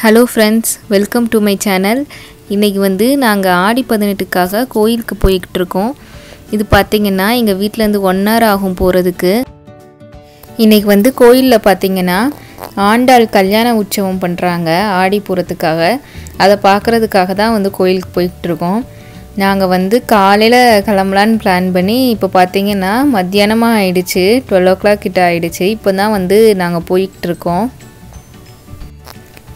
Hello friends welcome to my channel இன்றைக்கி வந்து நாங்கள் ஆடி பதினெட்டுக்காக கோயிலுக்கு போய்கிட்டு இருக்கோம். இது பார்த்திங்கன்னா எங்கள் வீட்டிலேருந்து ஒன் ஹவர் ஆகும் போகிறதுக்கு இன்றைக்கி வந்து கோயிலில் பார்த்திங்கன்னா ஆண்டாள் கல்யாண உற்சவம் பண்ணுறாங்க ஆடி போகிறதுக்காக அதை பார்க்குறதுக்காக தான் வந்து கோயிலுக்கு போய்கிட்டு இருக்கோம். நாங்கள் வந்து காலையில் கிளம்பலான்னு பிளான் பண்ணி இப்போ பார்த்தீங்கன்னா மத்தியானமாக ஆயிடுச்சு. டுவெல் ஓ கிளாக் கிட்ட ஆயிடுச்சு. இப்போ தான் வந்து நாங்கள் போய்கிட்டு இருக்கோம்.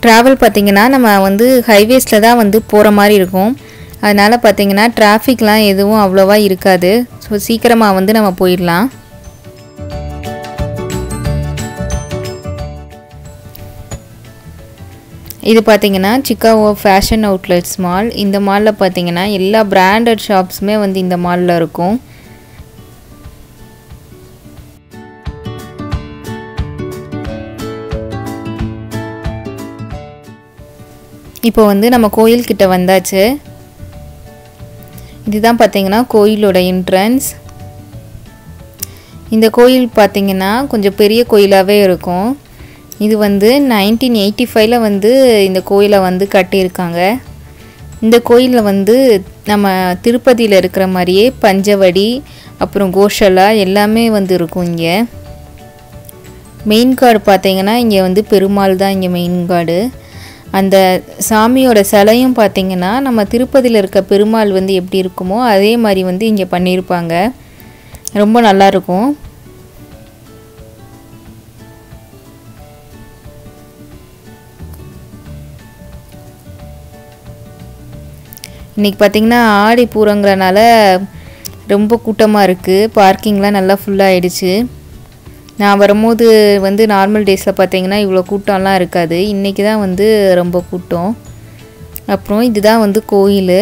ட்ராவல் பார்த்திங்கன்னா நம்ம வந்து ஹைவேஸில் தான் வந்து போகிற மாதிரி இருக்கும். அதனால் பார்த்திங்கன்னா டிராஃபிக்லாம் எதுவும் அவ்வளோவா இருக்காது. ஸோ சீக்கிரமாக வந்து நம்ம போயிடலாம். இது பார்த்திங்கன்னா சிக்காகோ ஃபேஷன் அவுட்லெட்ஸ் மால் இந்த மாலில் பார்த்தீங்கன்னா எல்லா பிராண்டட் ஷாப்ஸுமே வந்து இந்த மாலில் இருக்கும். இப்போ வந்து நம்ம கோயில்கிட்ட வந்தாச்சு. இதுதான் பார்த்தீங்கன்னா கோயிலோட என்ட்ரன்ஸ் இந்த கோயில் பார்த்தீங்கன்னா கொஞ்சம் பெரிய கோயிலாகவே இருக்கும். இது வந்து நைன்டீன் எயிட்டி ஃபைவ்ல வந்து இந்த கோயிலை வந்து கட்டியிருக்காங்க. இந்த கோயிலில் வந்து நம்ம திருப்பதியில் இருக்கிற மாதிரியே பஞ்சவடி அப்புறம் கோஷலா எல்லாமே வந்து இருக்கும் இங்கே. மெயின் கார்டு பார்த்தீங்கன்னா இங்கே வந்து பெருமாள் தான் இங்கே மெயின் கார்டு அந்த சாமியோட சிலையும் பார்த்தீங்கன்னா நம்ம திருப்பதியில் இருக்க பெருமாள் வந்து எப்படி இருக்குமோ அதே மாதிரி வந்து இங்கே பண்ணியிருப்பாங்க. ரொம்ப நல்லாயிருக்கும் இன்றைக்கி பார்த்திங்கன்னா ஆடி பூரங்கிறனால ரொம்ப கூட்டமாக இருக்குது பார்க்கிங்லாம் நல்லா ஃபுல்லாகிடுச்சு நான் வரும்போது வந்து நார்மல் டேஸில் பார்த்தீங்கன்னா இவ்வளோ கூட்டம்லாம் இருக்காது. இன்றைக்கி தான் வந்து ரொம்ப கூட்டம். அப்புறம் இதுதான் வந்து கோயில்.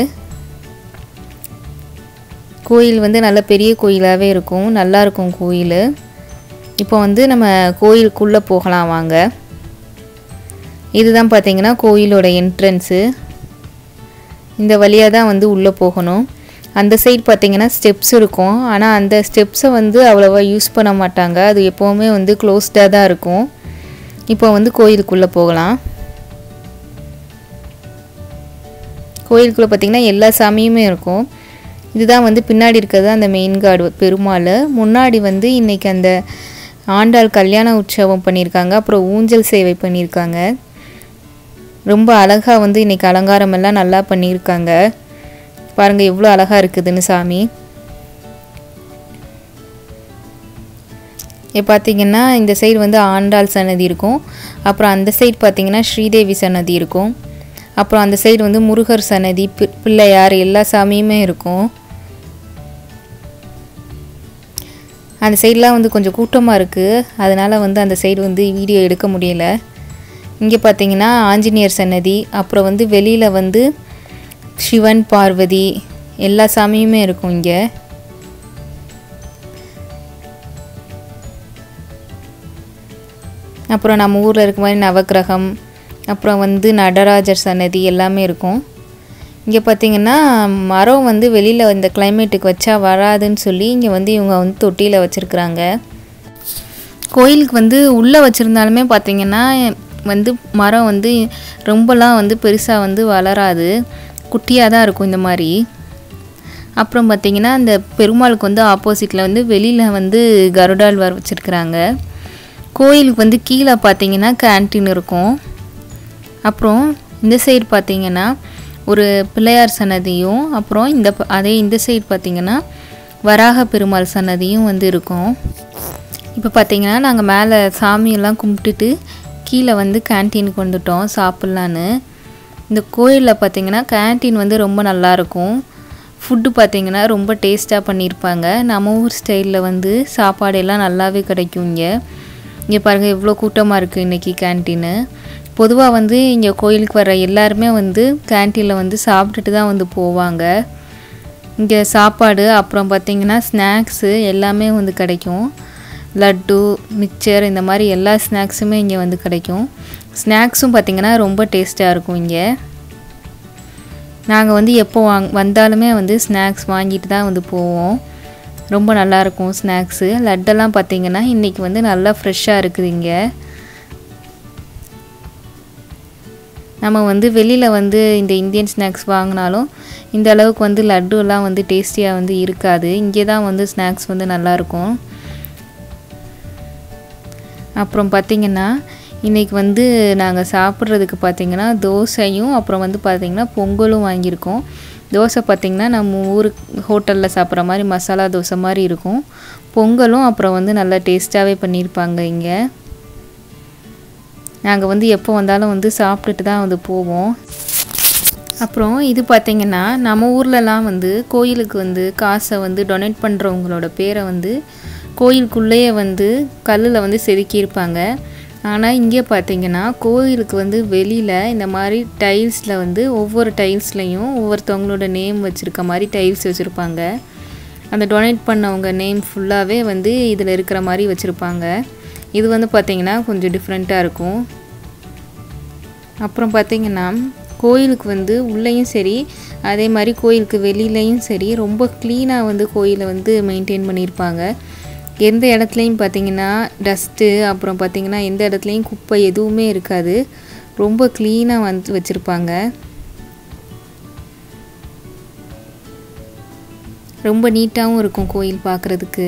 கோயில் வந்து நல்ல பெரிய கோயிலாகவே இருக்கும். நல்லா இருக்கும் கோயில். இப்போ வந்து நம்ம கோயிலுக்குள்ளே போகலாம் வாங்க. இதுதான் பார்த்தீங்கன்னா கோயிலோட என்ட்ரன்ஸு இந்த வழியாக தான் வந்து உள்ளே போகணும். அந்த சைடு பார்த்தீங்கன்னா ஸ்டெப்ஸ் இருக்கும். ஆனால் அந்த ஸ்டெப்ஸை வந்து அவ்வளோவா யூஸ் பண்ண மாட்டாங்க. அது எப்போவுமே வந்து க்ளோஸ்டாக தான் இருக்கும். இப்போ வந்து கோயிலுக்குள்ளே போகலாம். கோயிலுக்குள்ளே பார்த்திங்கன்னா எல்லா சாமியுமே இருக்கும். இதுதான் வந்து பின்னாடி இருக்கிறது அந்த மெயின் கார்டு பெருமாள். முன்னாடி வந்து இன்றைக்கி அந்த ஆண்டாள் கல்யாண உற்சவம் பண்ணியிருக்காங்க. அப்புறம் ஊஞ்சல் சேவை பண்ணியிருக்காங்க. ரொம்ப அழகாக வந்து இன்றைக்கி அலங்காரமெல்லாம் நல்லா பண்ணியிருக்காங்க. பாருங்கள் எவ்வளோ அழகாக இருக்குதுன்னு சாமி. இப்போ பார்த்தீங்கன்னா இந்த சைடு வந்து ஆண்டாள் சன்னதி இருக்கும். அப்புறம் அந்த சைடு பார்த்தீங்கன்னா ஸ்ரீதேவி சன்னதி இருக்கும். அப்புறம் அந்த சைடு வந்து முருகர் சன்னதி பி பிள்ளையார் எல்லா சாமியுமே இருக்கும். அந்த சைடெலாம் வந்து கொஞ்சம் கூட்டமாக இருக்குது அதனால் வந்து அந்த சைடு வந்து வீடியோ எடுக்க முடியலை. இங்கே பார்த்தீங்கன்னா ஆஞ்சநேயர் சன்னதி அப்புறம் வந்து வெளியில் வந்து சிவன் பார்வதி எல்லா சாமியுமே இருக்கும் இங்கே. அப்புறம் நம்ம ஊரில் இருக்க மாதிரி நவக்கிரகம் அப்புறம் வந்து நடராஜர் சன்னதி எல்லாமே இருக்கும். இங்கே பார்த்திங்கன்னா மரம் வந்து வெளியில் இந்த கிளைமேட்டுக்கு வச்சா வராதுன்னு சொல்லி இங்கே வந்து இவங்க வந்து தொட்டியில் வச்சுருக்குறாங்க. கோயிலுக்கு வந்து உள்ளே வச்சுருந்தாலுமே பார்த்திங்கன்னா வந்து மரம் வந்து ரொம்பலாம் வந்து பெருசாக வந்து வளராது. குட்டியாக தான் இருக்கும் இந்த மாதிரி. அப்புறம் பார்த்திங்கன்னா அந்த பெருமாளுக்கு வந்து ஆப்போசிட்டில் வந்து வெளியில் வந்து கருடால் வர வச்சுருக்குறாங்க. கோயிலுக்கு வந்து கீழே பார்த்தீங்கன்னா கேன்டீன் இருக்கும். அப்புறம் இந்த சைடு பார்த்தீங்கன்னா ஒரு பிள்ளையார் சன்னதியும் அப்புறம் இந்த அதே இந்த சைடு பார்த்தீங்கன்னா வராக பெருமாள் சன்னதியும் வந்து இருக்கும். இப்போ பார்த்தீங்கன்னா நாங்கள் மேலே சாமியெல்லாம் கும்பிட்டுட்டு கீழே வந்து கேன்டீனுக்கு வந்துட்டோம் சாப்பிட்லான்னு. இந்த கோயிலில் பார்த்திங்கன்னா கேன்டீன் வந்து ரொம்ப நல்லாயிருக்கும் ஃபுட்டு பார்த்திங்கன்னா ரொம்ப டேஸ்ட்டாக பண்ணியிருப்பாங்க நம்ம ஊர் ஸ்டைலில் வந்து சாப்பாடு எல்லாம் நல்லாவே கிடைக்கும் இங்கே. இங்கே பாருங்கள் எவ்வளோ கூட்டமாக இருக்குது இன்றைக்கி கேன்டீனு பொதுவாக வந்து இங்கே கோயிலுக்கு வர எல்லாருமே வந்து கேன்டீனில் வந்து சாப்பிட்டுட்டு தான் வந்து போவாங்க. இங்கே சாப்பாடு அப்புறம் பார்த்திங்கன்னா ஸ்நாக்ஸு எல்லாமே வந்து கிடைக்கும். லட்டு மிக்சர் இந்த மாதிரி எல்லா ஸ்நாக்ஸுமே இங்கே வந்து கிடைக்கும். ஸ்நாக்ஸும் பார்த்திங்கன்னா ரொம்ப டேஸ்ட்டாக இருக்கும் இங்கே. நாங்கள் வந்து எப்போ வாங் வந்தாலுமே வந்து ஸ்நாக்ஸ் வாங்கிட்டு தான் வந்து போவோம். ரொம்ப நல்லாயிருக்கும் ஸ்நாக்ஸு. லட்டெல்லாம் பார்த்திங்கன்னா இன்றைக்கி வந்து நல்லா ஃப்ரெஷ்ஷாக இருக்குது இங்கே. நம்ம வந்து வெளியில் வந்து இந்த இந்தியன் ஸ்நாக்ஸ் வாங்கினாலும் இந்த அளவுக்கு வந்து லட்டுலாம் வந்து டேஸ்டியாக வந்து இருக்காது. இங்கே தான் வந்து ஸ்நாக்ஸ் வந்து நல்லாயிருக்கும் அப்புறம் பார்த்திங்கன்னா இன்றைக்கி வந்து நாங்கள் சாப்பிட்றதுக்கு பார்த்திங்கன்னா தோசையும் அப்புறம் வந்து பார்த்திங்கன்னா பொங்கலும் வாங்கியிருக்கோம். தோசை பார்த்திங்கன்னா நம்ம ஊர் ஹோட்டலில் சாப்பிட்ற மாதிரி மசாலா தோசை மாதிரி இருக்கும். பொங்கலும் அப்புறம் வந்து நல்லா டேஸ்ட்டாகவே பண்ணியிருப்பாங்க இங்கே. நாங்கள் வந்து எப்போ வந்தாலும் வந்து சாப்பிட்டுட்டு தான் வந்து போவோம். அப்புறம் இது பார்த்திங்கன்னா நம்ம ஊர்லலாம் வந்து கோயிலுக்கு வந்து காசை வந்து டொனேட் பண்ணுறவங்களோட பேரை வந்து கோயிலுக்குள்ளேயே வந்து கல்லில் வந்து செதுக்கியிருப்பாங்க. ஆனால் இங்கே பார்த்தீங்கன்னா கோயிலுக்கு வந்து வெளியில் இந்த மாதிரி டைல்ஸில் வந்து ஒவ்வொரு டைல்ஸ்லையும் ஒவ்வொருத்தவங்களோட நேம் வச்சுருக்க மாதிரி டைல்ஸ் வச்சுருப்பாங்க. அந்த டொனேட் பண்ணவங்க நேம் ஃபுல்லாகவே வந்து இதில் இருக்கிற மாதிரி வச்சுருப்பாங்க. இது வந்து பார்த்திங்கன்னா கொஞ்சம் டிஃப்ரெண்ட்டாக இருக்கும். அப்புறம் பார்த்திங்கன்னா கோயிலுக்கு வந்து உள்ளேயும் சரி அதே மாதிரி கோயிலுக்கு வெளியிலையும் சரி ரொம்ப க்ளீனாக வந்து கோயிலை வந்து மெயின்டைன் பண்ணியிருப்பாங்க. எந்த இடத்துலையும் பார்த்திங்கன்னா டஸ்ட்டு அப்புறம் பார்த்திங்கன்னா எந்த இடத்துலையும் குப்பை எதுவுமே இருக்காது. ரொம்ப க்ளீனாக வந்து வச்சுருப்பாங்க. ரொம்ப நீட்டாகவும் இருக்கும் கோயில் பார்க்குறதுக்கு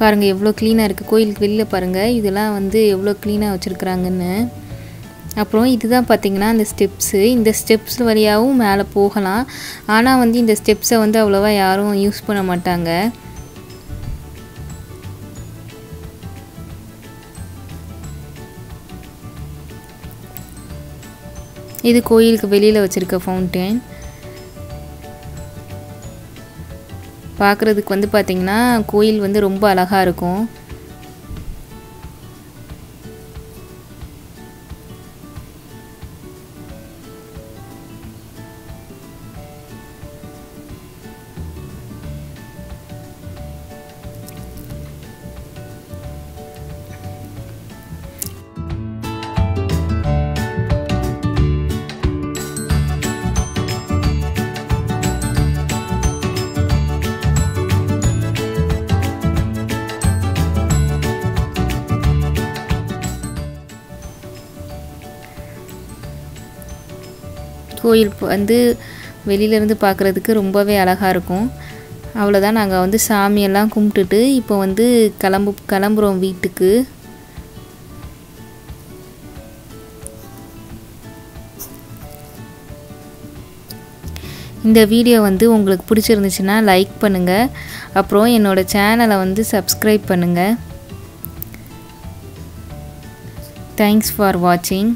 பாருங்கள் எவ்வளோ க்ளீனாக இருக்குது கோயிலுக்கு வெளியில் பாருங்கள் இதெல்லாம் வந்து எவ்வளோ க்ளீனாக வச்சுருக்குறாங்கன்னு. அப்புறம் இதுதான் பார்த்திங்கன்னா அந்த ஸ்டெப்ஸு இந்த ஸ்டெப்ஸ் வழியாகவும் மேலே போகலாம். ஆனால் வந்து இந்த ஸ்டெப்ஸை வந்து அவ்வளோவா யாரும் யூஸ் பண்ண மாட்டாங்க. இது கோயிலுக்கு வெளியில் வச்சுருக்க ஃபவுண்டைன் பார்க்குறதுக்கு வந்து பார்த்திங்கன்னா கோயில் வந்து ரொம்ப அழகாக இருக்கும். கோயில் வந்து வெளியிலேருந்து பார்க்குறதுக்கு ரொம்பவே அழகாக இருக்கும். அவ்வளோதான் நாங்கள் வந்து சாமியெல்லாம் கும்பிட்டுட்டு இப்போ வந்து கிளம்பு கிளம்புறோம் வீட்டுக்கு. இந்த வீடியோ வந்து உங்களுக்கு பிடிச்சிருந்துச்சுன்னா லைக் பண்ணுங்கள் அப்புறம் என்னோடய சேனலை வந்து சப்ஸ்கிரைப் பண்ணுங்கள் தேங்க்ஸ் ஃபார் வாட்சிங்